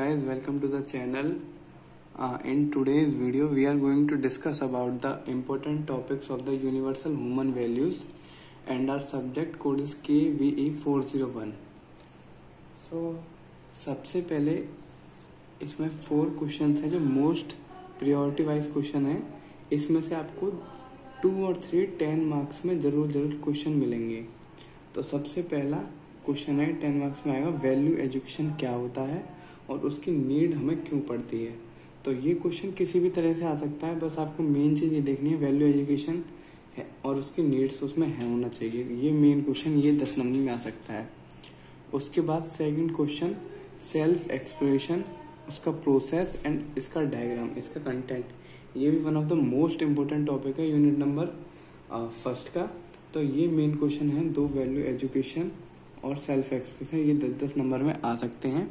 Guys welcome to the channel in today's video we are going to discuss about the important topics of the universal human values and our subject code is K V E four zero one so सबसे पहले इसमें four question है जो most priority wise question है। इसमें से आपको to और थ्री टेन मार्क्स में ज़रूर ज़रूर क्वेश्चन मिलेंगे। तो सबसे पहला क्वेश्चन है टेन मार्क्स में आएगा वैल्यू एजुकेशन क्या होता है? और उसकी नीड हमें क्यों पड़ती है? तो ये क्वेश्चन किसी भी तरह से आ सकता है, बस आपको मेन चीज़ ये देखनी है वैल्यू एजुकेशन है और उसकी नीड्स उसमें है, होना चाहिए। ये मेन क्वेश्चन ये दस नंबर में आ सकता है। उसके बाद सेकंड क्वेश्चन सेल्फ एक्सप्रेशन उसका प्रोसेस एंड इसका डायग्राम इसका कंटेंट ये भी one of the most important topic है यूनिट नंबर फ़र्स्ट का। तो ये मेन क्वेश्चन है, दो वैल्यू एजुकेशन और सेल्फ एक्सप्रेशन ये दस दस नंबर में आ सकते हैं।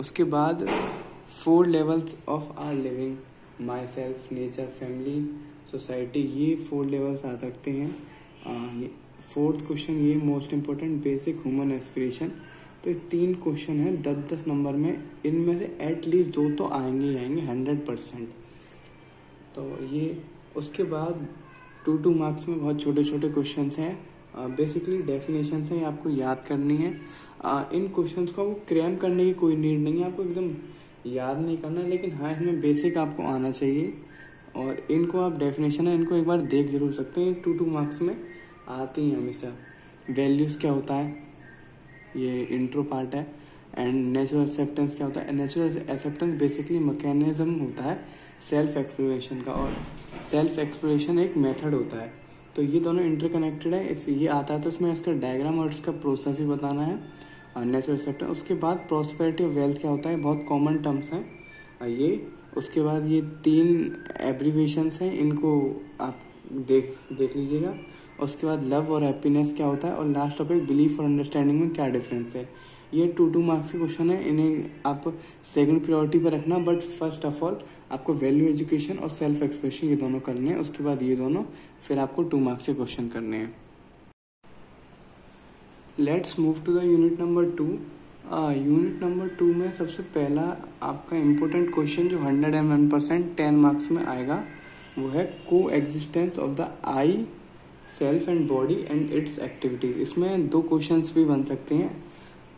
उसके बाद four levels of our living my self nature family society ये फोर लेवल्स आ सकते हैं। फोर्थ क्वेश्चन ये most important basic human aspiration तो ये तीन क्वेश्चन हैं दस दस नंबर में, इनमें से एटलीस्ट दो तो आएँगे ही आएँगे हंड्रेड परसेंट तो ये, उसके बाद टू टू मार्क्स में बहुत छोटे छोटे क्वेश्चन हैं। बेसिकली डेफिनेशन है आपको याद करनी है. Uh, इन क्वेश्चंस को आपको क्रैम करने की कोई नीड नहीं है. आपको एकदम याद नहीं करना लेकिन हाँ इसमें बेसिक आपको आना चाहिए. और इनको आप डेफिनेशन है इनको एक बार देख ज़रूर सकते हैं. टू टू मार्क्स में आती हैं हमेशा. वैल्यूज़ क्या होता है? ये इंट्रो पार्ट है. एंड नेचुरल एक्सेप्टेंस क्या होता है? नेचुरल एक्सेप्टेंस बेसिकली मैकेनिज्म होता है सेल्फ एक्सप्लोरेशन का. और सेल्फ एक्सप्लोरेशन एक मेथड होता है. तो ये दोनों इंटरकनेक्टेड है इस ये आता है तो इसमें इसका डायग्राम और इसका प्रोसेस भी बताना है नेचुरल सेक्टर उसके बाद प्रोस्पेरिटी ऑफ़ वेल्थ क्या होता है? बहुत कॉमन टर्म्स हैं। ये, उसके बाद ये तीन एब्रीवेशन हैं, इनको आप देख देख लीजिएगा। उसके बाद लव और हैप्पीनेस क्या होता है? और लास्ट टॉपिक बिलीफ और अंडरस्टैंडिंग में क्या डिफरेंस है? ये टू टू मार्क्स के क्वेश्चन है, इन्हें आप सेकंड प्रायोरिटी पर रखना बट फ़र्स्ट ऑफ़ ऑल आपको वैल्यू एजुकेशन और सेल्फ एक्सप्रेशन ये दोनों करने हैं, उसके बाद ये दोनों फिर आपको टू मार्क्स के क्वेश्चन करने हैं। Let's move to the unit number two unit number two में सबसे पहला आपका इम्पोर्टेंट क्वेश्चन जो hundred and one percent ten marks में आएगा, वो है coexistence of the I self and body and its activities इसमें दो क्वेश्चन भी बन सकते हैं।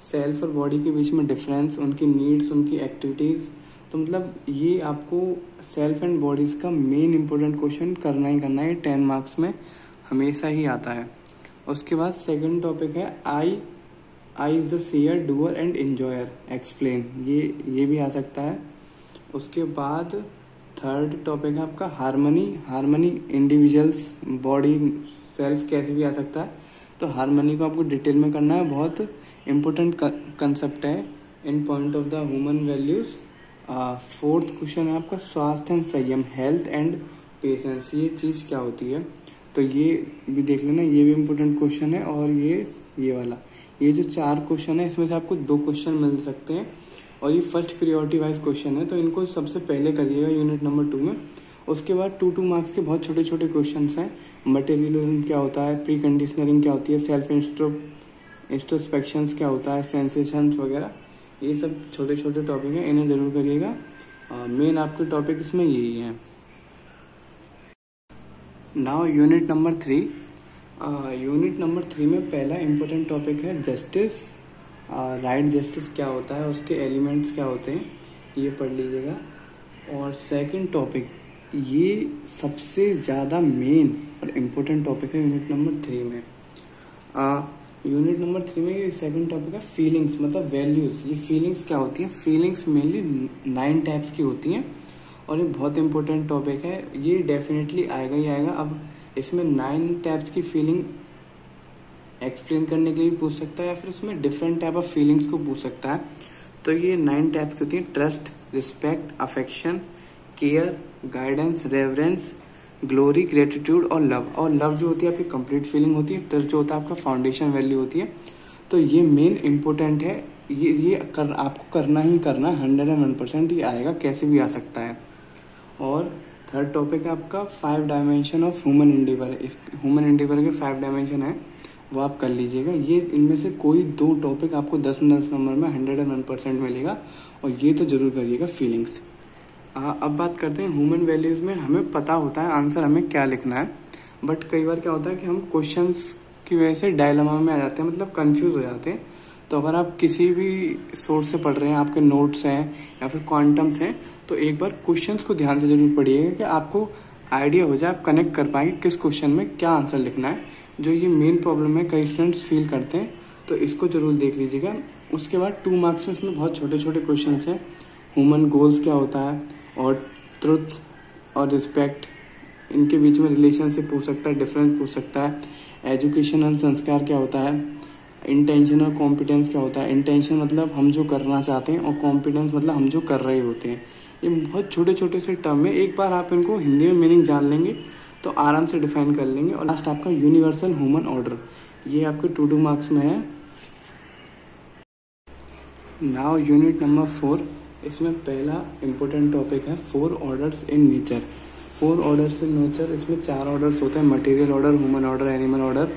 सेल्फ और बॉडी के बीच में डिफरेंस उनकी नीड्स उनकी एक्टिविटीज़ तो मतलब ये आपको सेल्फ एंड बॉडीज का मेन इंपॉर्टेंट क्वेश्चन करना ही करना है टेन मार्क्स में हमेशा ही आता है। उसके बाद सेकंड टॉपिक है I I is the seer doer and enjoyer explain ये ये भी आ सकता है। उसके बाद थर्ड टॉपिक है आपका harmony harmony individuals body self कैसे भी आ सकता है। तो हारमोनी को आपको डिटेल में करना है। बहुत इंपॉर्टेंट कंसेप्ट है। In point of the human values fourth question है आपका, स्वास्थ्य एंड संयम, हेल्थ एंड पेशेंस, ये चीज़ क्या होती है? तो ये भी देख लेना, ये भी इम्पोर्टेंट क्वेश्चन है और ये ये वाला। ये जो चार क्वेश्चन है, इसमें से आपको दो क्वेश्चन मिल सकते हैं। और ये फ़र्स्ट प्रियोरिटी वाइज क्वेश्चन है तो इनको सबसे पहले करिएगा यूनिट नंबर टू में। उसके बाद टू टू मार्क्स के बहुत छोटे छोटे क्वेश्चन हैं। मटेरियलिज्म क्या होता है प्री कंडीशनरिंग क्या होती है सेल्फ इंस्ट्रो इंस्ट्रोस्पेक्शन क्या होता है सेंसेशन वगैरह। ये सब छोटे छोटे टॉपिक हैं, इन्हें ज़रूर करिएगा। मेन आपके टॉपिक इसमें यही है। Now unit number three unit number three में पहला इम्पोर्टेंट टॉपिक है जस्टिस राइट जस्टिस क्या होता है, उसके एलिमेंट्स क्या होते हैं, ये पढ़ लीजिएगा। और सेकंड टॉपिक ये सबसे ज़्यादा मेन और इम्पोर्टेंट टॉपिक है यूनिट नंबर थ्री में। यूनिट नंबर थ्री में सेकंड टॉपिक है फीलिंग्स मतलब वैल्यूज़ ये फीलिंग्स क्या होती हैं? फीलिंग्स मेनली नाइन टाइप्स की होती हैं। और ये बहुत इंपॉर्टेंट टॉपिक है। ये डेफिनेटली आएगा ही आएगा। अब इसमें नाइन टाइप्स की फीलिंग एक्सप्लेन करने के लिए पूछ सकता है या फिर उसमें डिफरेंट टाइप ऑफ़ फीलिंग्स को पूछ सकता है। तो ये नाइन टाइप्स की होती है। Trust respect affection care guidance reverence glory, gratitude और लव। और लव जो होती है, आपकी कंप्लीट फीलिंग होती है ट्रस्ट जो होता है, आपका फाउंडेशन वैल्यू होती है। तो ये मेन इंपॉर्टेंट है। ये ये कर, आपको करना ही करना हंड्रेड एंड वन परसेंट ये आएगा, कैसे भी आ सकता है। और थर्ड टॉपिक है आपका five dimension of human endeavour इस ह्यूमन इंडिवर के फाइव डायमेंशन है, वो आप कर लीजिएगा। ये, इनमें से कोई दो टॉपिक आपको दस दस नंबर में हंड्रेड एंड वन परसेंट मिलेगा। और ये तो ज़रूर करिएगा फीलिंग्स अब बात करते हैं ह्यूमन वैल्यूज़ में। हमें पता होता है आंसर हमें क्या लिखना है। बट कई बार क्या होता है कि हम क्वेश्चन की वजह से डायलमा में आ जाते हैं मतलब कंफ्यूज हो जाते हैं। तो अगर आप किसी भी सोर्स से पढ़ रहे हैं, आपके नोट्स हैं या फिर क्वांटम्स हैं तो एक बार क्वेश्चंस को ध्यान से ज़रूर पढ़िएगा कि आपको आइडिया हो जाए, आप कनेक्ट कर पाएँगे किस क्वेश्चन में क्या आंसर लिखना है। जो ये मेन प्रॉब्लम है, कई स्टूडेंट्स फील करते हैं तो इसको ज़रूर देख लीजिएगा। उसके बाद टू मार्क्स में बहुत छोटे छोटे क्वेश्चन हैं। ह्यूमन गोल्स क्या होता है? और ट्रुथ और रिस्पेक्ट इनके बीच में रिलेशनशिप हो सकता है डिफरेंस पूछ सकता है। एजुकेशन एंड संस्कार क्या होता है? इंटेंशन और कॉम्पिटेंस क्या होता है? इंटेंशन मतलब हम जो करना चाहते हैं और कॉम्पिटेंस मतलब हम जो कर रहे होते हैं। ये बहुत छोटे छोटे से टर्म है। एक बार आप इनको हिंदी में मीनिंग जान लेंगे तो आराम से डिफाइन कर लेंगे। और लास्ट आपका यूनिवर्सल ह्यूमन ऑर्डर ये आपके टू टू मार्क्स में है। नाउ यूनिट नंबर फोर इसमें पहला इम्पोर्टेंट टॉपिक है four orders in nature four orders in nature इसमें चार ऑर्डर्स होते हैं material order human order animal order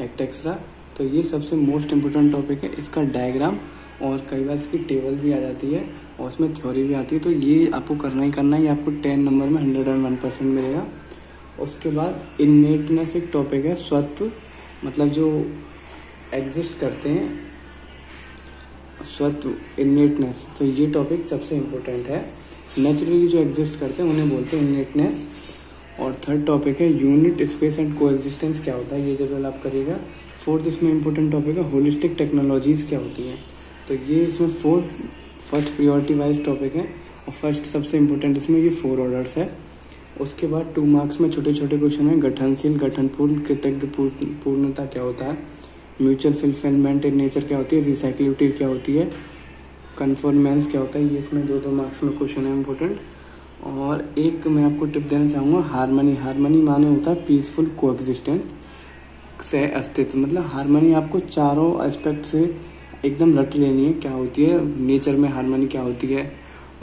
एक्टेक्सरा तो ये सबसे मोस्ट इम्पोर्टेंट टॉपिक है। इसका डायग्राम और कई बार इसकी टेबल भी आ जाती है और उसमें थ्योरी भी आती है। तो ये आपको करना ही करना है। आपको टेन नंबर में हंड्रेड एंड वन परसेंट मिलेगा। उसके बाद इननेटनेस एक टॉपिक है। स्वत्व मतलब जो एग्जिस्ट करते हैं स्वत्व इननेटनेस तो ये टॉपिक सबसे इम्पोर्टेंट है। नेचुरली जो एग्जिस्ट करते हैं, उन्हें बोलते हैं इननेटनेस और थर्ड टॉपिक है यूनिट स्पेस एंड को क्या होता है? ये ज़रूर आप करिएगा। फोर्थ इसमें इम्पोर्टेंट टॉपिक है होलिस्टिक टेक्नोलॉजीज़ क्या होती हैं? तो ये इसमें four first priority wise topic है। और फ़र्स्ट सबसे इम्पोर्टेंट इसमें ये फोर ऑर्डर्स है। उसके बाद टू मार्क्स में छोटे छोटे क्वेश्चन हैं। गठनशील, गठनपूर्ण, कृतज्ञ पूर्णता क्या होता है? म्यूचुअल फिलफिलमेंट इन नेचर क्या होती है? रिसाइकिलिटी क्या होती है? कन्फॉर्मेंस क्या होता है? ये इसमें दो दो मार्क्स में क्वेश्चन है इम्पोर्टेंट और एक मैं आपको टिप देना चाहूँगा, हारमनी। हारमनी माने होता है पीसफुल को से अस्तित्व। मतलब हारमनी आपको चारों एस्पेक्ट से एकदम रट लेनी है, क्या होती है? नेचर में हारमनी क्या होती है?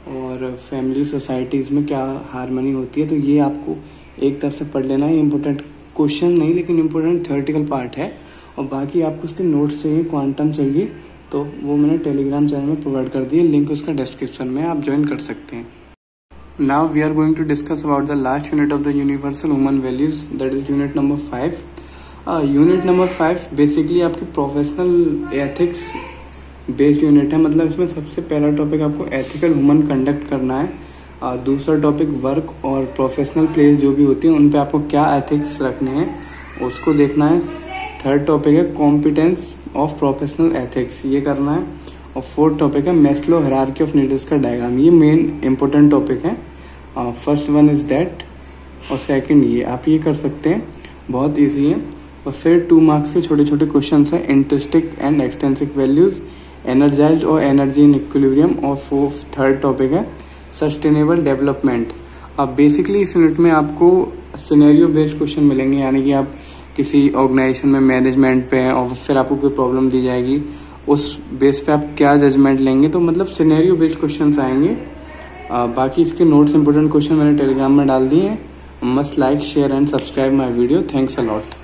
और फैमिली सोसाइटीज़ में क्या हारमनी होती है? तो ये आपको एक तरफ़ से पढ़ लेना है। इम्पोर्टेंट क्वेश्चन नहीं, लेकिन इम्पोर्टेंट थ्योरेटिकल पार्ट है। और बाकी आपको उसके नोट्स चाहिए क्वांटम चाहिए तो वो मैंने टेलीग्राम चैनल में प्रोवाइड कर दिए लिंक उसका डिस्क्रिप्शन में आप ज्वाइन कर सकते हैं। Now we are going to discuss about the last unit of the universal human values that is unit number five unit number five basically आपकी प्रोफेशनल एथिक्स बेस्ड यूनिट है। मतलब इसमें सबसे पहला टॉपिक आपको एथिकल ह्यूमन कंडक्ट करना है। Uh, दूसरा टॉपिक वर्क और प्रोफेशनल प्लेस जो भी होती है उन पे आपको क्या एथिक्स रखने हैं उसको देखना है। थर्ड टॉपिक है कॉम्पिटेंस ऑफ़ प्रोफेशनल एथिक्स ये करना है। और फोर्थ टॉपिक है मेस्लो हरारकी ऑफ़ नीडल्स का डायग्राम ये मेन इंपॉर्टेंट टॉपिक है। फ़र्स्ट वन इज़ दैट और सेकंड ये। आप ये कर सकते हैं। बहुत इजी है। और फिर टू मार्क्स के छोटे छोटे क्वेश्चन है। Intrinsic and extrinsic values energize और एनर्जी इन इक्विलिब्रियम और फोर्थ थर्ड टॉपिक है सस्टेनेबल डेवलपमेंट अब बेसिकली इस यूनिट में आपको सिनेरियो बेस्ड क्वेश्चन मिलेंगे। यानी कि आप किसी ऑर्गेनाइजेशन में मैनेजमेंट पे हैं और फिर आपको कोई प्रॉब्लम दी जाएगी उस बेस पे आप क्या जजमेंट लेंगे तो मतलब सिनेरियो बेस्ड क्वेश्चन आएँगे। आ, बाकी इसके नोट्स इंपॉर्टेंट क्वेश्चन मैंने टेलीग्राम में डाल दिए हैं। Must like share and subscribe my video thanks a lot